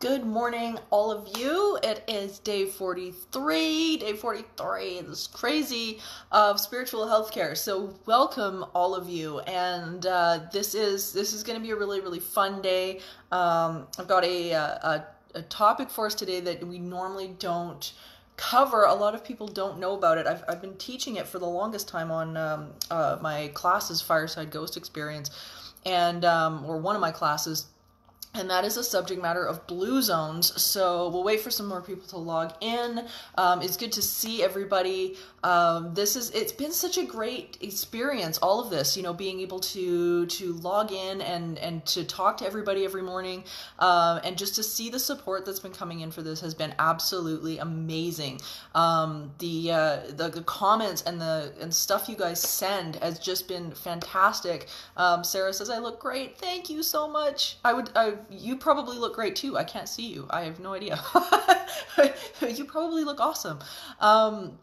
Good morning, all of you. It is day 43, day 43, this is crazy, of spiritual healthcare. So welcome all of you. And uh, this is this is going to be a really, really fun day. Um, I've got a, a, a topic for us today that we normally don't cover. A lot of people don't know about it. I've, I've been teaching it for the longest time on um, uh, my classes, Fireside Ghost Experience, and um, or one of my classes and that is the subject matter of blue zones. So we'll wait for some more people to log in. Um, it's good to see everybody. Um, this is it's been such a great experience. All of this, you know, being able to to log in and and to talk to everybody every morning, um, and just to see the support that's been coming in for this has been absolutely amazing. Um, the, uh, the, the comments and the and stuff you guys send has just been fantastic. Um, Sarah says I look great. Thank you so much. I would I you probably look great too. I can't see you. I have no idea. you probably look awesome. Um,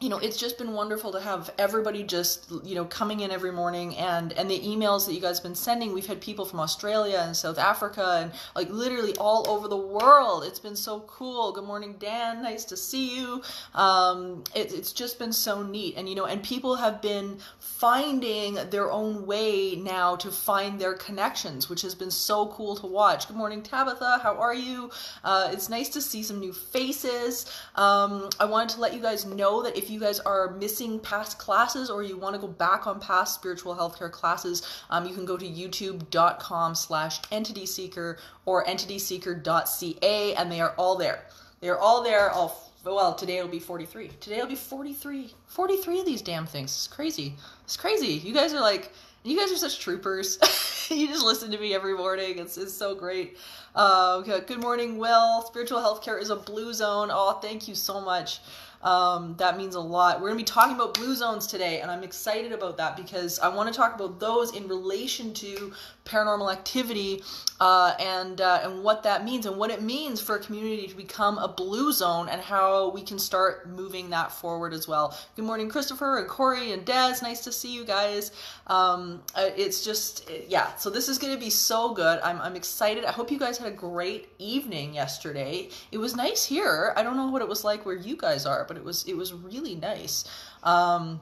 you know it's just been wonderful to have everybody just you know coming in every morning and and the emails that you guys have been sending. We've had people from australia and south africa and like literally all over the world. It's been so cool. Good morning dan. Nice to see you. Um, it, it's just been so neat. And you know and people have been finding their own way now to find their connections which has been so cool to watch. Good morning tabitha. How are you? Uh, it's nice to see some new faces. Um, i wanted to let you guys know that if you guys are missing past classes or you want to go back on past spiritual healthcare classes, um, you can go to youtube.com slash entity seeker or entityseeker.ca and they are all there. They are all there. All well, today it'll be 43. Today it'll be 43. 43 of these damn things. It's crazy. It's crazy. You guys are like, you guys are such troopers. you just listen to me every morning. It's, it's so great. Uh, okay. Good morning, Will. Spiritual healthcare is a blue zone. Oh, thank you so much. Um, that means a lot. We're going to be talking about blue zones today, and I'm excited about that because I want to talk about those in relation to paranormal activity uh, and uh, and what that means and what it means for a community to become a blue zone and how we can start moving that forward as well. Good morning, Christopher and Corey and Des. Nice to see you guys. Um, uh, it's just yeah. So this is going to be so good. I'm I'm excited. I hope you guys had a great evening yesterday. It was nice here. I don't know what it was like where you guys are, but it was it was really nice. Um,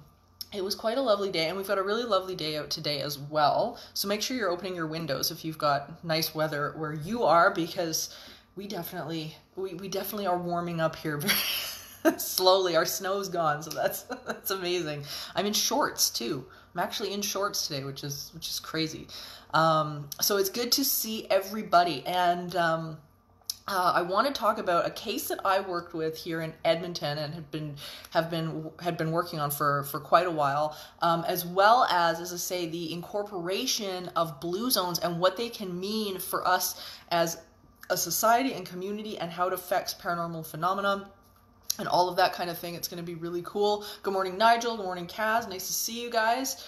it was quite a lovely day and we've got a really lovely day out today as well. So make sure you're opening your windows if you've got nice weather where you are because we definitely we, we definitely are warming up here slowly. Our snow's gone so that's that's amazing. I'm in shorts too. I'm actually in shorts today which is which is crazy. Um, so it's good to see everybody and um, uh, I want to talk about a case that I worked with here in Edmonton and had been have been had been working on for for quite a while, um, as well as as I say the incorporation of blue zones and what they can mean for us as a society and community and how it affects paranormal phenomena and all of that kind of thing. It's going to be really cool. Good morning, Nigel. Good morning, Kaz. Nice to see you guys.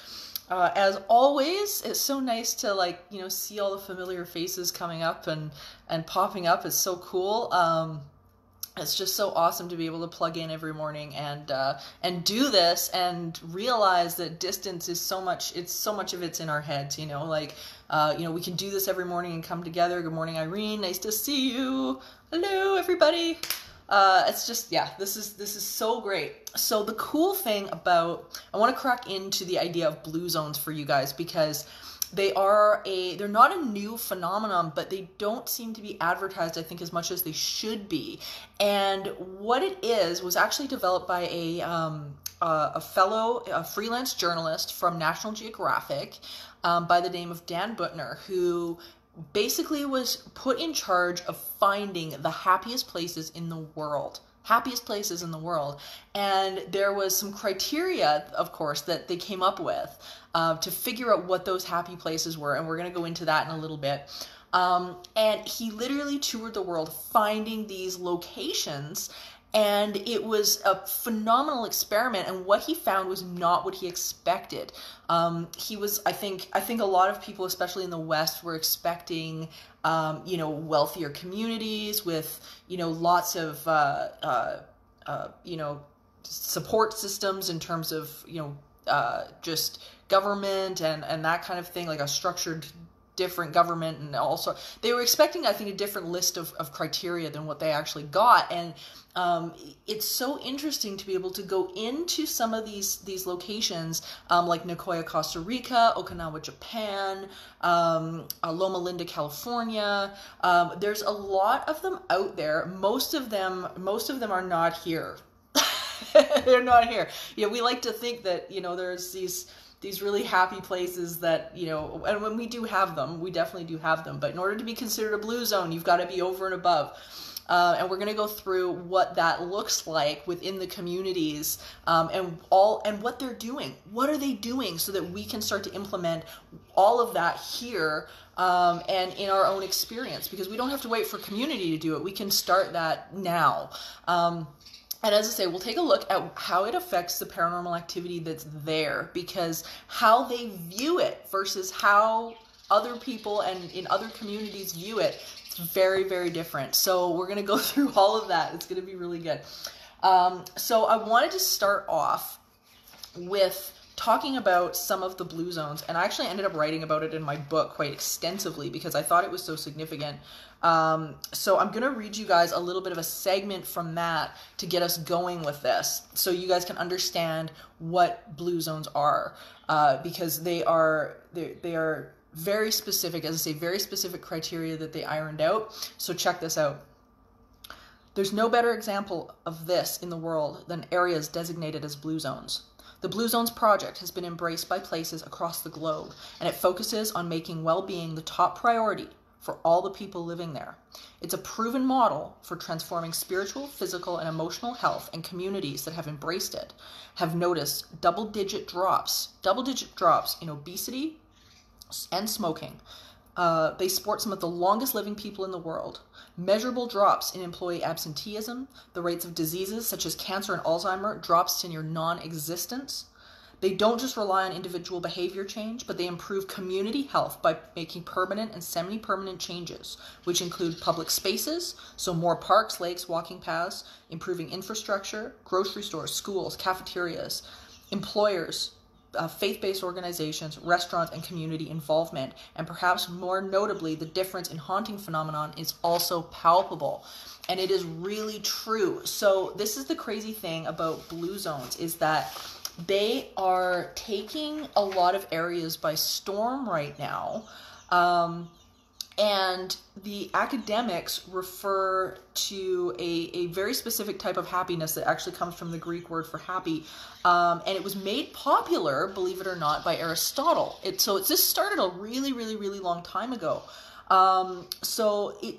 Uh, as always, it's so nice to like you know see all the familiar faces coming up and and popping up. It's so cool. Um, it's just so awesome to be able to plug in every morning and uh, and do this and realize that distance is so much. It's so much of it's in our heads. You know, like uh, you know we can do this every morning and come together. Good morning, Irene. Nice to see you. Hello, everybody uh, it's just yeah this is this is so great. So the cool thing about i want to crack into the idea of blue zones for you guys because they are a they're not a new phenomenon but they don't seem to be advertised i think as much as they should be. And what it is was actually developed by a um, uh, a fellow a freelance journalist from national geographic um, by the name of dan buettner who basically was put in charge of finding the happiest places in the world happiest places in the world. And there was some criteria of course that they came up with uh, to figure out what those happy places were and we're going to go into that in a little bit. Um, and he literally toured the world finding these locations and it was a phenomenal experiment and what he found was not what he expected. Um, he was i think i think a lot of people especially in the west were expecting um, you know wealthier communities with you know lots of uh, uh, uh, you know support systems in terms of you know uh, just government and and that kind of thing like a structured different government and also they were expecting i think a different list of, of criteria than what they actually got and um, it's so interesting to be able to go into some of these these locations um, like Nicoya, Costa Rica, Okinawa, Japan, um, uh, Loma Linda, California. Um, there's a lot of them out there. Most of them, most of them are not here. They're not here. Yeah, we like to think that you know there's these these really happy places that you know and when we do have them we definitely do have them but in order to be considered a blue zone you've got to be over and above uh, and we're going to go through what that looks like within the communities um, and all and what they're doing. What are they doing so that we can start to implement all of that here um, and in our own experience? Because we don't have to wait for community to do it. We can start that now. Um, and as I say, we'll take a look at how it affects the paranormal activity that's there because how they view it versus how other people and in other communities view it it's very, very different. So we're going to go through all of that. It's going to be really good. Um, so I wanted to start off with talking about some of the blue zones and i actually ended up writing about it in my book quite extensively because i thought it was so significant um, so i'm going to read you guys a little bit of a segment from that to get us going with this so you guys can understand what blue zones are uh, because they are they, they are very specific, as I say, very specific criteria that they ironed out. So check this out. There's no better example of this in the world than areas designated as blue zones. The Blue Zones project has been embraced by places across the globe, and it focuses on making well being the top priority for all the people living there. It's a proven model for transforming spiritual, physical, and emotional health, and communities that have embraced it have noticed double digit drops, double digit drops in obesity, and smoking. Uh, they sport some of the longest living people in the world. Measurable drops in employee absenteeism, the rates of diseases such as cancer and Alzheimer drops to near non existence. They don't just rely on individual behavior change, but they improve community health by making permanent and semi permanent changes, which include public spaces, so more parks, lakes, walking paths, improving infrastructure, grocery stores, schools, cafeterias, employers, uh, faith based organizations, restaurants, and community involvement. And perhaps more notably, the difference in haunting phenomenon is also palpable. And it is really true. So, this is the crazy thing about blue zones is that they are taking a lot of areas by storm right now. Um, and the academics refer to a, a very specific type of happiness that actually comes from the Greek word for happy. Um, and it was made popular, believe it or not, by Aristotle. It, so it this started a really, really, really long time ago. Um, so it,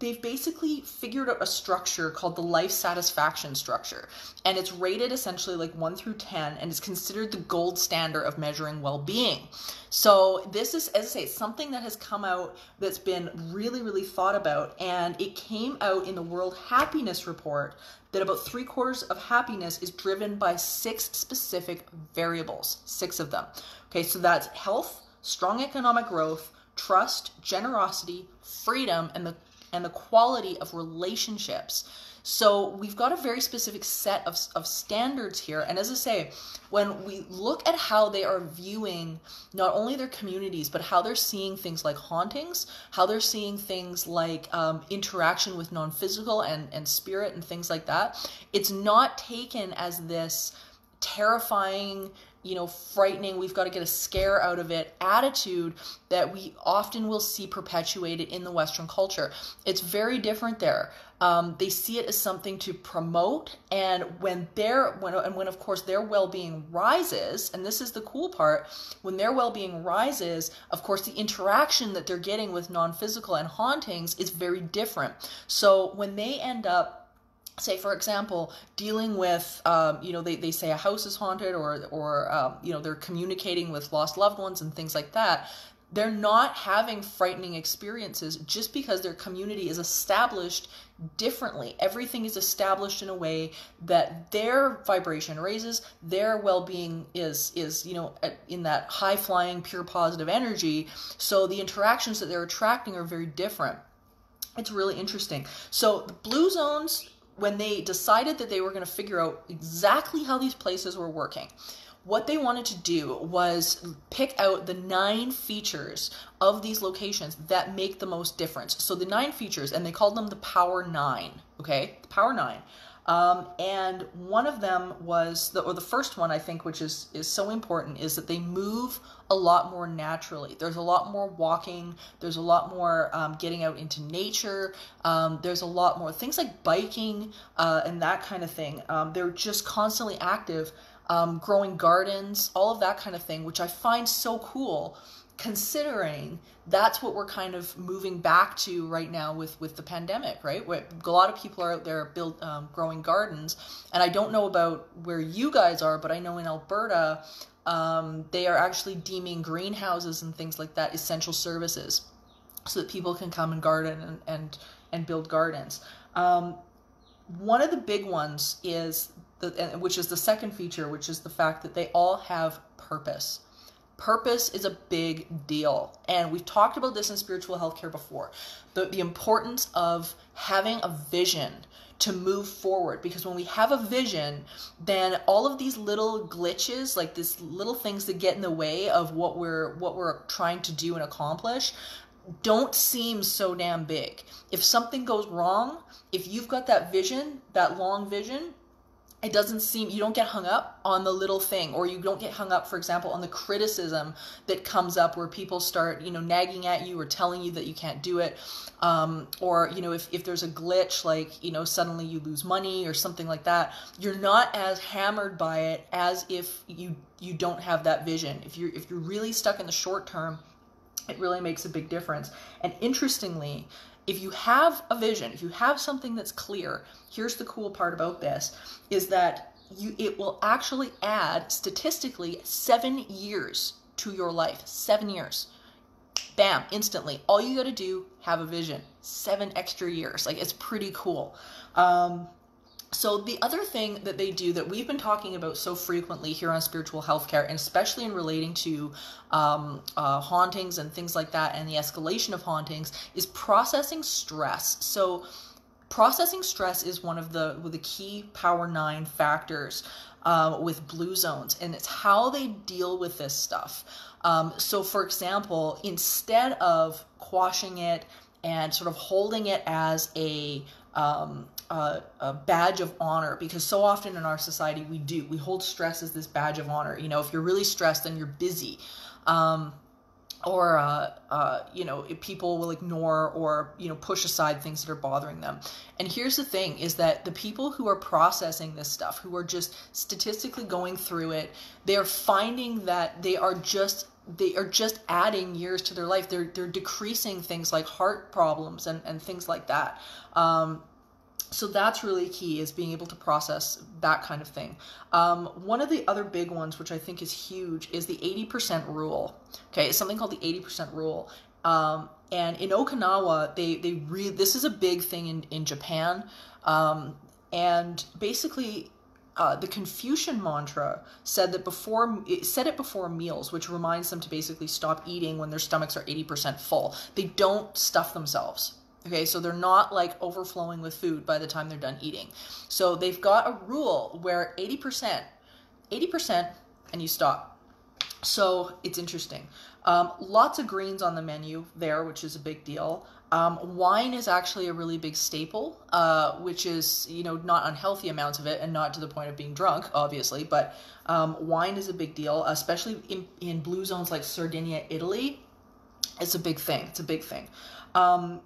they've basically figured out a structure called the life satisfaction structure. And it's rated essentially like 1 through 10 and is considered the gold standard of measuring well-being. So this is as i say something that has come out that's been really really thought about and it came out in the world happiness report that about three quarters of happiness is driven by six specific variables six of them. Okay so that's health strong economic growth trust generosity freedom and the and the quality of relationships. So we've got a very specific set of, of standards here. And as I say, when we look at how they are viewing not only their communities, but how they're seeing things like hauntings, how they're seeing things like um, interaction with non physical and, and spirit and things like that, it's not taken as this terrifying you know, frightening, we've got to get a scare out of it attitude that we often will see perpetuated in the Western culture. It's very different there. Um, they see it as something to promote, and when their when and when of course their well-being rises, and this is the cool part, when their well-being rises, of course the interaction that they're getting with non-physical and hauntings is very different. So when they end up say for example dealing with um, you know they, they say a house is haunted or or um, you know they're communicating with lost loved ones and things like that they're not having frightening experiences just because their community is established differently. Everything is established in a way that their vibration raises their well-being is is you know in that high flying pure positive energy. So the interactions that they're attracting are very different. It's really interesting. So the blue zones when they decided that they were going to figure out exactly how these places were working, what they wanted to do was pick out the nine features of these locations that make the most difference. So the nine features, and they called them the Power Nine. Okay, the Power Nine. Um, and one of them was the or the first one I think, which is is so important, is that they move a lot more naturally. There's a lot more walking. There's a lot more um, getting out into nature. Um, there's a lot more things like biking uh, and that kind of thing. Um, they're just constantly active, um, growing gardens, all of that kind of thing, which I find so cool considering that's what we're kind of moving back to right now with with the pandemic right? Where a lot of people are out there build um, growing gardens. And i don't know about where you guys are but i know in alberta um, they are actually deeming greenhouses and things like that essential services so that people can come and garden and and, and build gardens. Um, one of the big ones is the, which is the second feature which is the fact that they all have purpose Purpose is a big deal. And we've talked about this in spiritual healthcare before. The, the importance of having a vision to move forward because when we have a vision then all of these little glitches like these little things that get in the way of what we're what we're trying to do and accomplish don't seem so damn big if something goes wrong if you've got that vision that long vision it doesn't seem you don't get hung up on the little thing or you don't get hung up for example on the criticism that comes up where people start you know nagging at you or telling you that you can't do it. Um, or you know if, if there's a glitch like you know suddenly you lose money or something like that you're not as hammered by it as if you you don't have that vision. If you're if you're really stuck in the short term it really makes a big difference. And interestingly if you have a vision, if you have something that's clear, here's the cool part about this is that you it will actually add statistically 7 years to your life. 7 years. Bam, instantly. All you got to do have a vision. 7 extra years. Like it's pretty cool. Um so the other thing that they do that we've been talking about so frequently here on spiritual healthcare, and especially in relating to um, uh, hauntings and things like that, and the escalation of hauntings, is processing stress. So processing stress is one of the the key Power Nine factors um, with blue zones, and it's how they deal with this stuff. Um, so, for example, instead of quashing it and sort of holding it as a um, a, a, badge of honor because so often in our society we do we hold stress as this badge of honor. You know if you're really stressed then you're busy. Um, or uh, uh, you know people will ignore or you know push aside things that are bothering them. And here's the thing is that the people who are processing this stuff who are just statistically going through it they're finding that they are just they are just adding years to their life. They're they're decreasing things like heart problems and and things like that. Um, so that's really key is being able to process that kind of thing um, one of the other big ones which i think is huge is the 80% rule okay it's something called the 80% rule um, and in okinawa they they re- this is a big thing in in japan um, and basically uh, the Confucian mantra said that before it said it before meals, which reminds them to basically stop eating when their stomachs are 80% full. They don't stuff themselves. Okay, so they're not like overflowing with food by the time they're done eating. So they've got a rule where 80%, 80%, and you stop. So it's interesting. Um, lots of greens on the menu there, which is a big deal. Um, wine is actually a really big staple, uh, which is you know not unhealthy amounts of it, and not to the point of being drunk, obviously. But um, wine is a big deal, especially in, in blue zones like Sardinia, Italy. It's a big thing. It's a big thing. Um,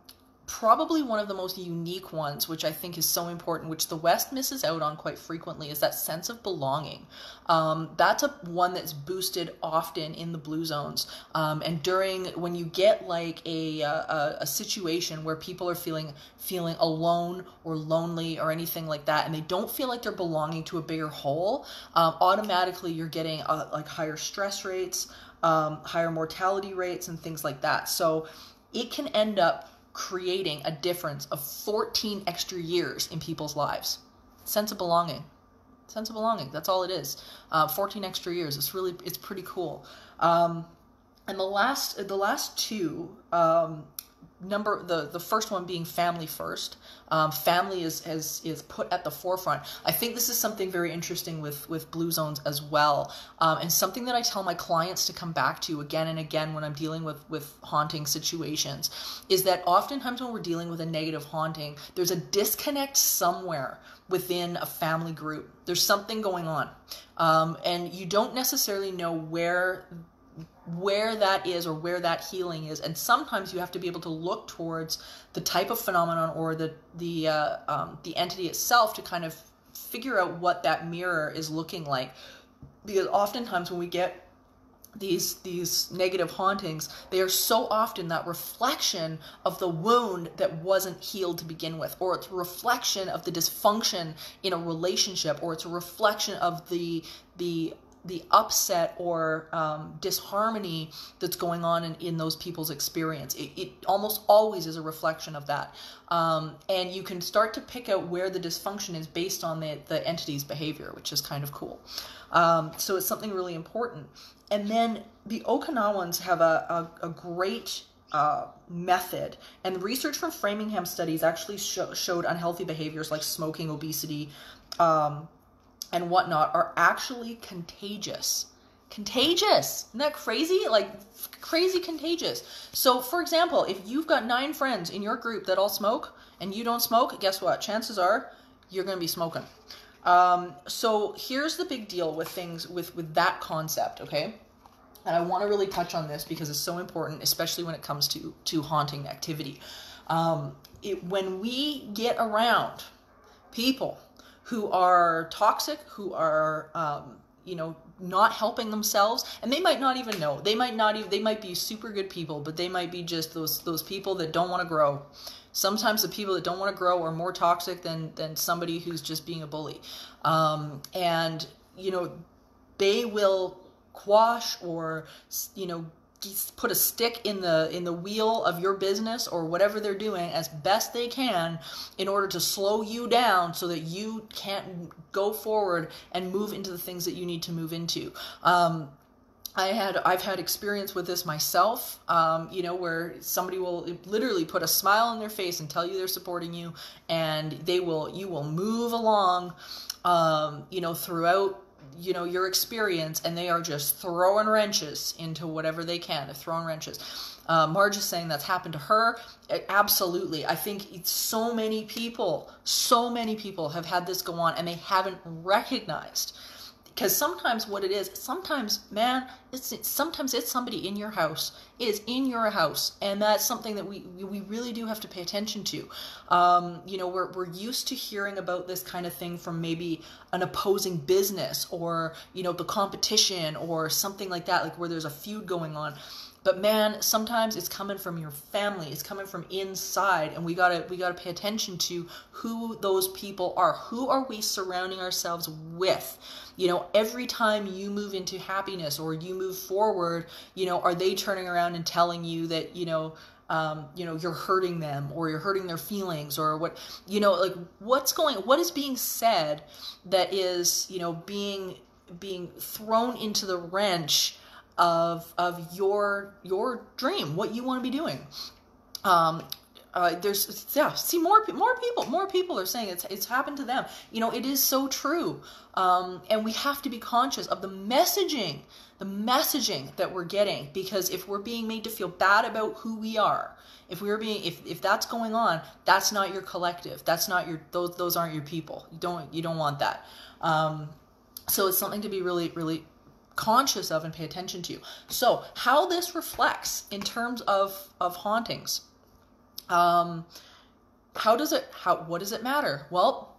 probably one of the most unique ones, which I think is so important, which the West misses out on quite frequently, is that sense of belonging. Um, that's a one that's boosted often in the blue zones, um, and during when you get like a, a, a situation where people are feeling feeling alone or lonely or anything like that, and they don't feel like they're belonging to a bigger whole, um, automatically you're getting uh, like higher stress rates, um, higher mortality rates, and things like that. So it can end up creating a difference of 14 extra years in people's lives. Sense of belonging. Sense of belonging. That's all it is. Uh, 14 extra years. It's really, it's pretty cool. Um, and the last, the last two, um, number the the first one being family first. Um, family is, is is put at the forefront. I think this is something very interesting with with blue zones as well um, and something that i tell my clients to come back to again and again when i'm dealing with with haunting situations is that oftentimes when we're dealing with a negative haunting there's a disconnect somewhere within a family group. There's something going on. Um, and you don't necessarily know where where that is or where that healing is. And sometimes you have to be able to look towards the type of phenomenon or the the uh, um, the entity itself to kind of figure out what that mirror is looking like. Because oftentimes when we get these these negative hauntings they are so often that reflection of the wound that wasn't healed to begin with or it's a reflection of the dysfunction in a relationship or it's a reflection of the the the upset or um, disharmony that's going on in, in those people's experience. It, it almost always is a reflection of that. Um, and you can start to pick out where the dysfunction is based on the, the entity's behavior, which is kind of cool. Um, so it's something really important. And then the Okinawans have a, a, a great uh, method. And research from Framingham studies actually showed unhealthy behaviors like smoking, obesity, um, and whatnot are actually contagious. Contagious. Isn't that crazy? Like crazy contagious. So, for example, if you've got nine friends in your group that all smoke and you don't smoke, guess what? Chances are you're going to be smoking. Um, so here's the big deal with things with with that concept. Okay, and I want to really touch on this because it's so important, especially when it comes to to haunting activity. Um, it, when we get around people who are toxic, who are, um, you know, not helping themselves and they might not even know. They might not even they might be super good people but they might be just those those people that don't want to grow. Sometimes the people that don't want to grow are more toxic than than somebody who's just being a bully. Um, and you know they will quash or you know put a stick in the in the wheel of your business or whatever they're doing as best they can in order to slow you down so that you can't go forward and move into the things that you need to move into. Um, I had I've had experience with this myself, um, you know, where somebody will literally put a smile on their face and tell you they're supporting you, and they will you will move along, um, you know, throughout you know your experience and they are just throwing wrenches into whatever they can they're throwing wrenches. Uh, marge is saying that's happened to her. Absolutely. I think so many people so many people have had this go on and they haven't recognized because sometimes what it is sometimes man it's, sometimes it's somebody in your house. It is in your house and that's something that we we really do have to pay attention to. Um, you know we're, we're used to hearing about this kind of thing from maybe an opposing business or you know the competition or something like that like where there's a feud going on but man sometimes it's coming from your family. It's coming from inside and we gotta we gotta pay attention to who those people are. Who are we surrounding ourselves with? You know every time you move into happiness or you move forward you know are they turning around and telling you that you know um, you know you're hurting them or you're hurting their feelings or what you know like what's going what is being said that is you know being being thrown into the wrench of of your your dream, what you want to be doing. Um, uh, there's yeah see more more people more people are saying it's it's happened to them. You know it is so true. Um, and we have to be conscious of the messaging the messaging that we're getting because if we're being made to feel bad about who we are if we're being if, if that's going on that's not your collective. That's not your those those aren't your people. You don't you don't want that. Um, so it's something to be really really conscious of and pay attention to. So, how this reflects in terms of of hauntings. Um, how does it how what does it matter? Well,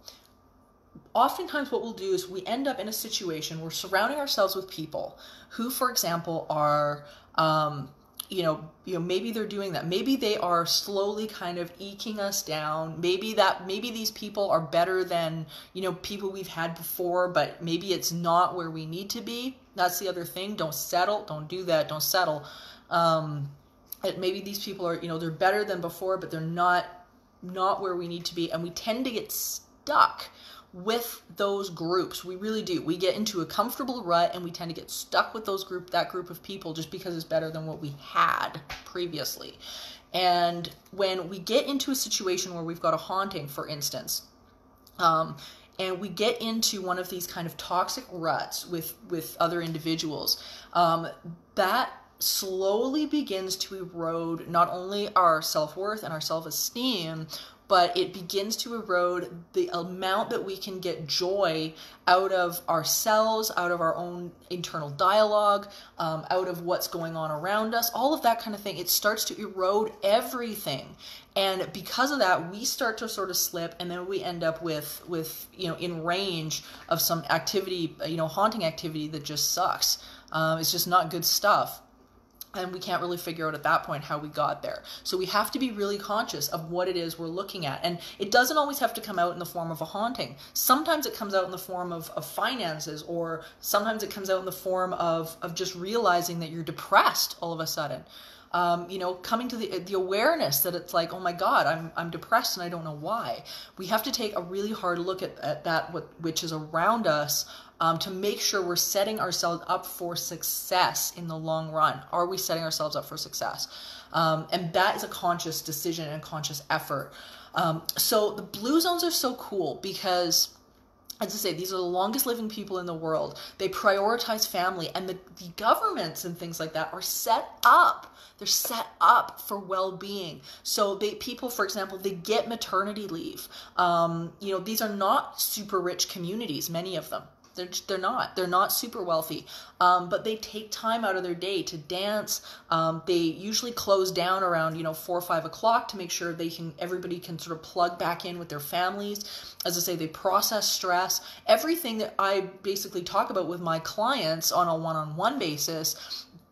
oftentimes what we'll do is we end up in a situation we're surrounding ourselves with people who, for example, are um, you know, you know, maybe they're doing that. Maybe they are slowly kind of eking us down. Maybe that maybe these people are better than, you know, people we've had before, but maybe it's not where we need to be. That's the other thing. Don't settle. Don't do that. Don't settle. Um, maybe these people are, you know, they're better than before, but they're not not where we need to be, and we tend to get stuck with those groups. We really do. We get into a comfortable rut and we tend to get stuck with those group that group of people just because it's better than what we had previously. And when we get into a situation where we've got a haunting, for instance, um, and we get into one of these kind of toxic ruts with with other individuals, um, that slowly begins to erode not only our self worth and our self esteem, but it begins to erode the amount that we can get joy out of ourselves, out of our own internal dialogue, um, out of what's going on around us, all of that kind of thing. It starts to erode everything. And because of that, we start to sort of slip, and then we end up with, with you know, in range of some activity, you know, haunting activity that just sucks. Um, it's just not good stuff and we can't really figure out at that point how we got there. So we have to be really conscious of what it is we're looking at. And it doesn't always have to come out in the form of a haunting. Sometimes it comes out in the form of, of finances, or sometimes it comes out in the form of, of just realizing that you're depressed all of a sudden. Um, you know, coming to the the awareness that it's like, oh my God, I'm I'm depressed and I don't know why. We have to take a really hard look at, at that what which is around us um, to make sure we're setting ourselves up for success in the long run. Are we setting ourselves up for success? Um, and that is a conscious decision and conscious effort. Um, so the blue zones are so cool because as I say, these are the longest living people in the world. They prioritize family, and the, the governments and things like that are set up. They're set up for well-being. So they people, for example, they get maternity leave. Um, you know, these are not super rich communities, many of them. They're, they're not. They're not super wealthy. Um, but they take time out of their day to dance. Um, they usually close down around, you know, four or five o'clock to make sure they can, everybody can sort of plug back in with their families. As I say, they process stress. Everything that I basically talk about with my clients on a one on one basis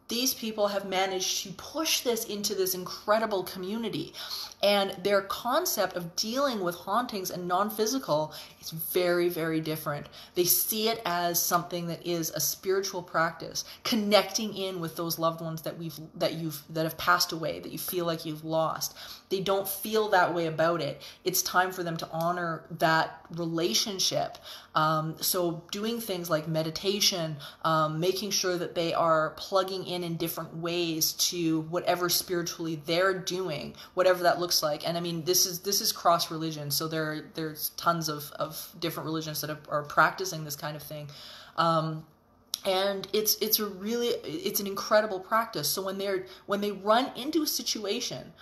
these people have managed to push this into this incredible community. And their concept of dealing with hauntings and non physical is very, very different. They see it as something that is a spiritual practice, connecting in with those loved ones that we've that you've that have passed away, that you feel like you've lost. They don't feel that way about it. It's time for them to honor that relationship. Um, so doing things like meditation, um, making sure that they are plugging in in different ways to whatever spiritually they're doing, whatever that looks like. And I mean, this is this is cross religion, so there there's tons of of different religions that are, practicing this kind of thing. Um, and it's it's a really it's an incredible practice so when they're when they run into a situation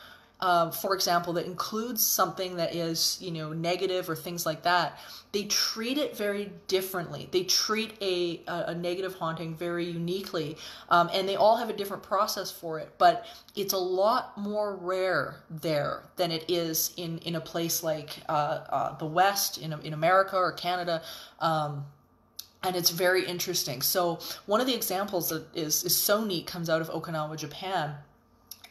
um, for example, that includes something that is, you know, negative or things like that, they treat it very differently. They treat a, a, a negative haunting very uniquely, um, and they all have a different process for it. But it's a lot more rare there than it is in, in a place like uh, uh, the West, in, in America or Canada. Um, and it's very interesting. So one of the examples that is, is so neat comes out of Okinawa, Japan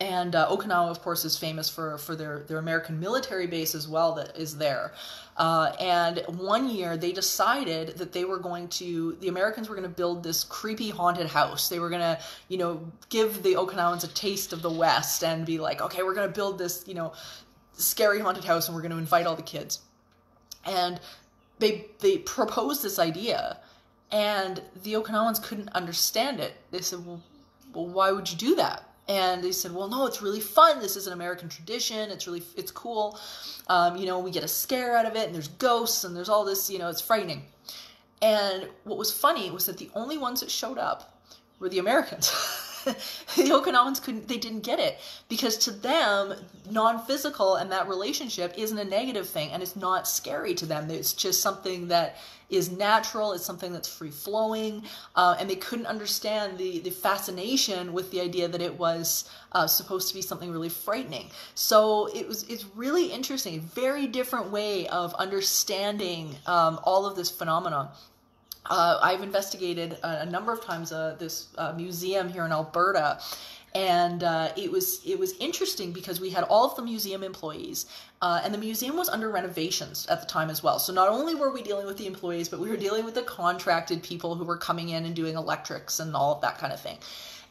and uh, Okinawa, of course, is famous for for their their American military base as well that is there. Uh, and one year they decided that they were going to the Americans were going to build this creepy haunted house. They were going to you know give the Okinawans a taste of the West and be like, okay, we're going to build this you know scary haunted house and we're going to invite all the kids. And they they proposed this idea, and the Okinawans couldn't understand it. They said, well, well why would you do that? And they said well no it's really fun. This is an american tradition. It's really it's cool. Um, you know we get a scare out of it and there's ghosts and there's all this you know it's frightening. And what was funny was that the only ones that showed up were the americans the Okinawans couldn't they didn't get it. Because to them non-physical and that relationship isn't a negative thing and it's not scary to them. It's just something that is natural it's something that's free flowing uh, and they couldn't understand the the fascination with the idea that it was uh, supposed to be something really frightening. So it was it's really interesting very different way of understanding um, all of this phenomenon uh, I've investigated a, a, number of times uh, this uh, museum here in Alberta, and uh, it was it was interesting because we had all of the museum employees, uh, and the museum was under renovations at the time as well. So not only were we dealing with the employees, but we were dealing with the contracted people who were coming in and doing electrics and all of that kind of thing.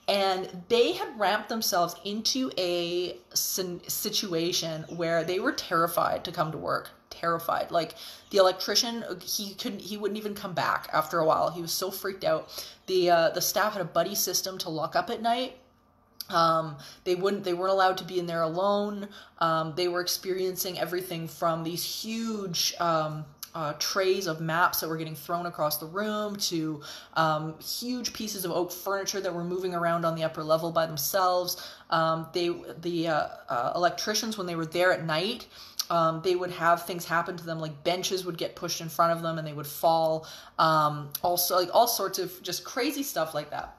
And they had ramped themselves into a situation where they were terrified to come to work terrified. Like the electrician, he couldn't, he wouldn't even come back after a while. He was so freaked out. The uh, the staff had a buddy system to lock up at night. Um, they wouldn't. They weren't allowed to be in there alone. Um, they were experiencing everything from these huge um, uh, trays of maps that were getting thrown across the room to um, huge pieces of oak furniture that were moving around on the upper level by themselves. Um, they the uh, uh, electricians when they were there at night. Um, they would have things happen to them like benches would get pushed in front of them and they would fall um, also like all sorts of just crazy stuff like that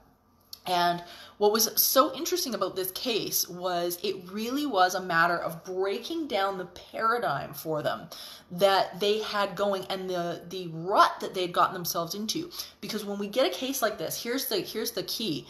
and what was so interesting about this case was it really was a matter of breaking down the paradigm for them that they had going and the the rut that they had gotten themselves into. Because when we get a case like this, here's the here's the key,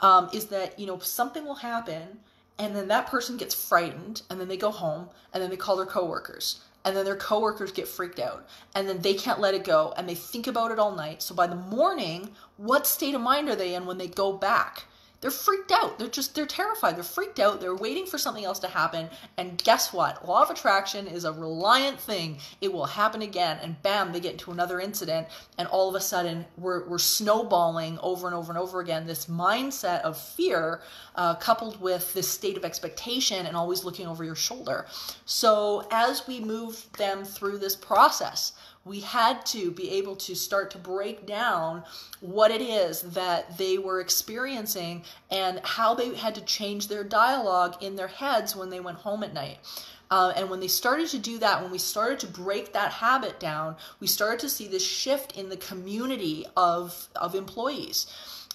um, is that you know something will happen and then that person gets frightened and then they go home and then they call their coworkers and then their coworkers get freaked out and then they can't let it go and they think about it all night. So by the morning what state of mind are they in when they go back they're freaked out. They're just, they're terrified. They're freaked out. They're waiting for something else to happen. And guess what? Law of attraction is a reliant thing. It will happen again. And bam, they get into another incident. And all of a sudden, we're, we're snowballing over and over and over again. This mindset of fear, uh, coupled with this state of expectation and always looking over your shoulder. So as we move them through this process, we had to be able to start to break down what it is that they were experiencing and how they had to change their dialogue in their heads when they went home at night. Uh, and when they started to do that, when we started to break that habit down, we started to see this shift in the community of, of employees.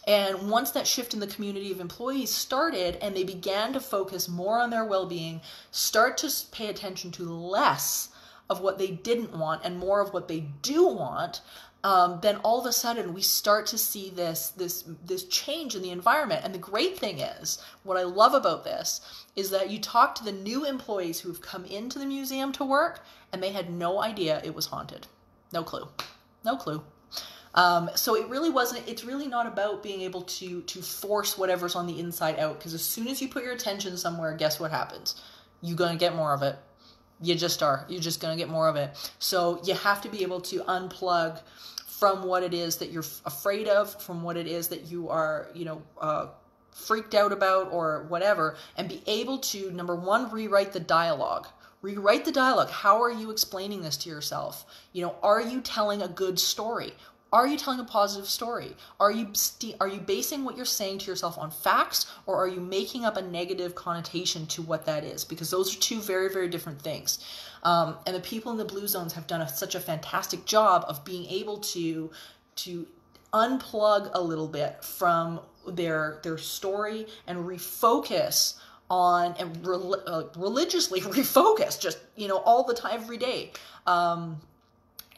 And once that shift in the community of employees started and they began to focus more on their well being, start to pay attention to less of what they didn't want and more of what they do want, um, then all of a sudden we start to see this this this change in the environment. And the great thing is, what I love about this is that you talk to the new employees who've come into the museum to work, and they had no idea it was haunted, no clue, no clue. Um, so it really wasn't. It's really not about being able to to force whatever's on the inside out. Because as soon as you put your attention somewhere, guess what happens? You're gonna get more of it you just are. You're just going to get more of it. So you have to be able to unplug from what it is that you're afraid of, from what it is that you are, you know, uh, freaked out about or whatever, and be able to, number one, rewrite the dialogue. Rewrite the dialogue. How are you explaining this to yourself? You know, are you telling a good story? Are you telling a positive story? Are you st- are you basing what you're saying to yourself on facts or are you making up a negative connotation to what that is? Because those are two very very different things. Um, and the people in the blue zones have done a, such a fantastic job of being able to to unplug a little bit from their their story and refocus on and re- uh, religiously refocus just you know all the time every day um,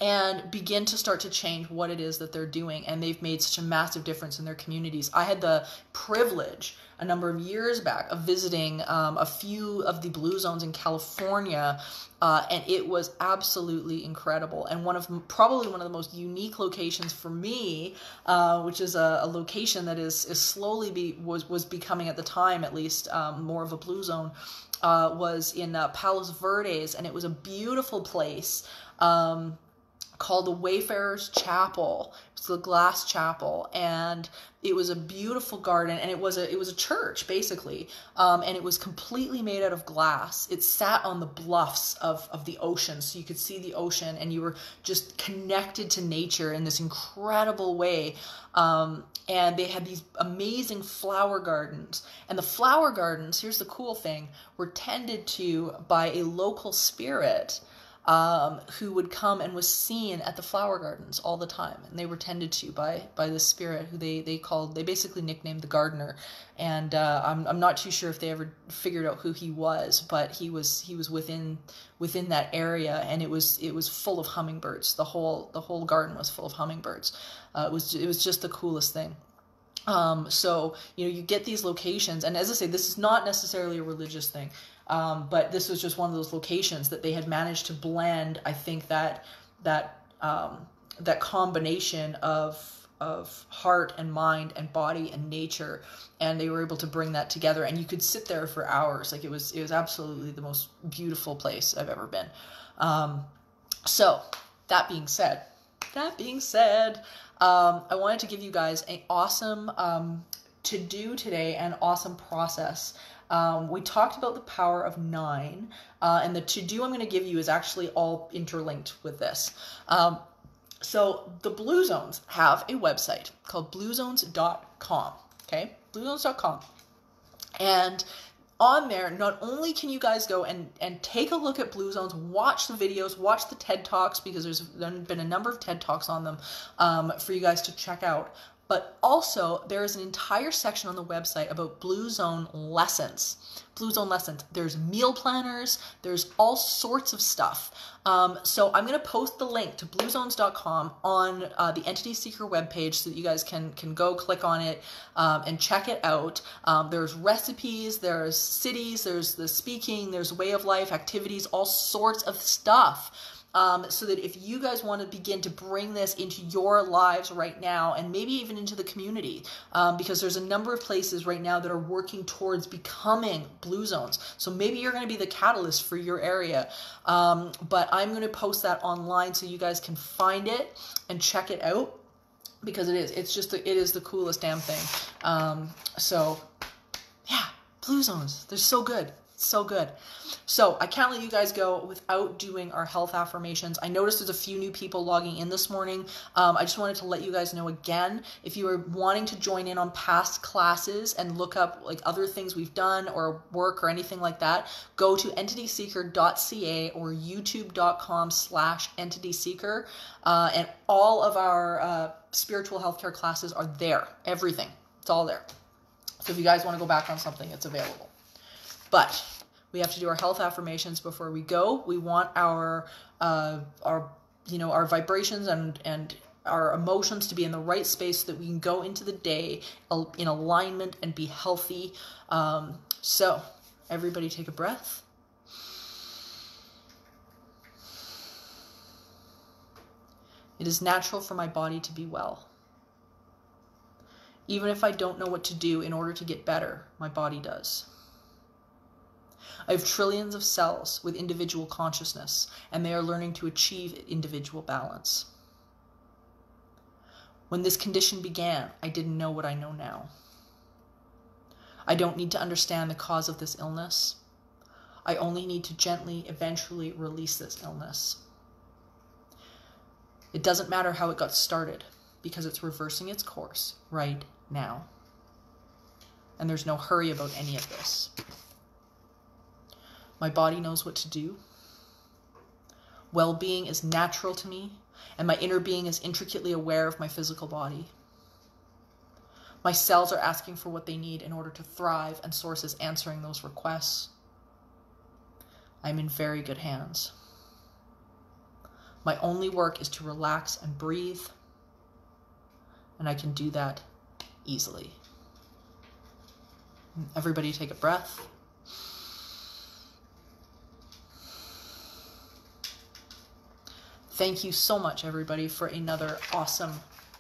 and begin to start to change what it is that they're doing. And they've made such a massive difference in their communities. I had the privilege a number of years back of visiting um, a few of the blue zones in California, uh, and it was absolutely incredible. And one of probably one of the most unique locations for me, uh, which is a, a, location that is is slowly be was was becoming at the time at least um, more of a blue zone. Uh, was in uh, Palos Verdes, and it was a beautiful place. Um, called the Wayfarers Chapel. It's the glass chapel, and it was a beautiful garden, and it was a it was a church basically, um, and it was completely made out of glass. It sat on the bluffs of of the ocean, so you could see the ocean, and you were just connected to nature in this incredible way. Um, and they had these amazing flower gardens, and the flower gardens. Here's the cool thing: were tended to by a local spirit um, who would come and was seen at the flower gardens all the time, and they were tended to by by this spirit who they they called they basically nicknamed the gardener, and uh, I'm I'm not too sure if they ever figured out who he was, but he was he was within within that area, and it was it was full of hummingbirds. The whole the whole garden was full of hummingbirds. Uh, it was it was just the coolest thing. Um, so you know you get these locations, and as I say, this is not necessarily a religious thing. Um, but this was just one of those locations that they had managed to blend. I think that that um, that combination of of heart and mind and body and nature and they were able to bring that together and you could sit there for hours like it was it was absolutely the most beautiful place i've ever been um, so that being said that being said um, i wanted to give you guys an awesome um, to do today and awesome process. Um, we talked about the power of nine, uh, and the to do I'm going to give you is actually all interlinked with this. Um, so the Blue Zones have a website called bluezones.com. Okay, bluezones.com. And on there, not only can you guys go and, and take a look at Blue Zones, watch the videos, watch the TED Talks, because there's been a number of TED Talks on them um, for you guys to check out, but also, there is an entire section on the website about Blue Zone lessons. Blue Zone lessons. There's meal planners. There's all sorts of stuff. Um, so I'm going to post the link to bluezones.com on uh, the Entity Seeker webpage so that you guys can can go click on it um, and check it out. Um, there's recipes. There's cities. There's the speaking. There's way of life activities. All sorts of stuff um, so that if you guys want to begin to bring this into your lives right now and maybe even into the community, um, because there's a number of places right now that are working towards becoming blue zones. So maybe you're going to be the catalyst for your area. Um, but I'm going to post that online so you guys can find it and check it out because it is. It's just, the, it is the coolest damn thing. Um, so yeah, blue zones. They're so good so good. So I can't let you guys go without doing our health affirmations. I noticed there's a few new people logging in this morning. Um, I just wanted to let you guys know again, if you are wanting to join in on past classes and look up like other things we've done or work or anything like that, go to entityseeker.ca or youtube.com slash entityseeker. Uh, and all of our uh, spiritual healthcare classes are there. Everything. It's all there. So if you guys want to go back on something, it's available. But we have to do our health affirmations before we go. We want our uh, our you know our vibrations and and our emotions to be in the right space so that we can go into the day in alignment and be healthy. Um, so everybody take a breath. It is natural for my body to be well. Even if I don't know what to do in order to get better, my body does. I have trillions of cells with individual consciousness, and they are learning to achieve individual balance. When this condition began, I didn't know what I know now. I don't need to understand the cause of this illness. I only need to gently, eventually release this illness. It doesn't matter how it got started because it's reversing its course right now. And there's no hurry about any of this. My body knows what to do. Well being is natural to me, and my inner being is intricately aware of my physical body. My cells are asking for what they need in order to thrive, and Source is answering those requests. I'm in very good hands. My only work is to relax and breathe, and I can do that easily. Everybody take a breath. Thank you so much, everybody, for another awesome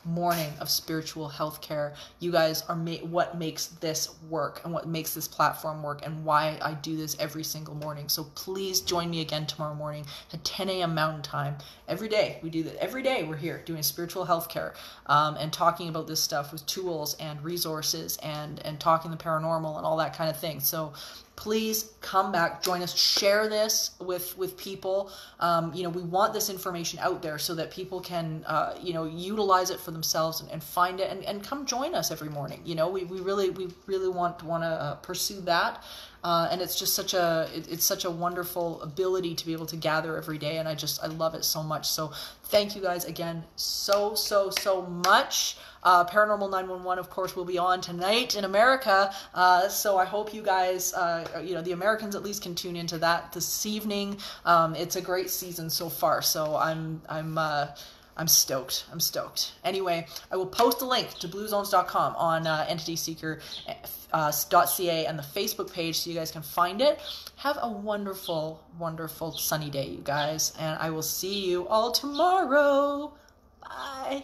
morning of spiritual health care. You guys are ma- what makes this work and what makes this platform work and why I do this every single morning. So please join me again tomorrow morning at 10 a.m. Mountain Time. Every day we do that. Every day we're here doing spiritual health care um, and talking about this stuff with tools and resources and and talking the paranormal and all that kind of thing. So please come back join us share this with with people. Um, you know we want this information out there so that people can uh, you know utilize it for themselves and, and find it and, and come join us every morning. You know we, we really we really want want to uh, pursue that uh, and it's just such a it, it's such a wonderful ability to be able to gather every day and i just i love it so much so thank you guys again so so so much uh, Paranormal 911, of course, will be on tonight in America. Uh, so I hope you guys, uh, you know, the Americans at least can tune into that this evening. Um, it's a great season so far. So I'm, I'm, uh, I'm stoked. I'm stoked. Anyway, I will post a link to bluezones.com on uh, entityseeker.ca uh, and the Facebook page so you guys can find it. Have a wonderful, wonderful sunny day, you guys. And I will see you all tomorrow. Bye.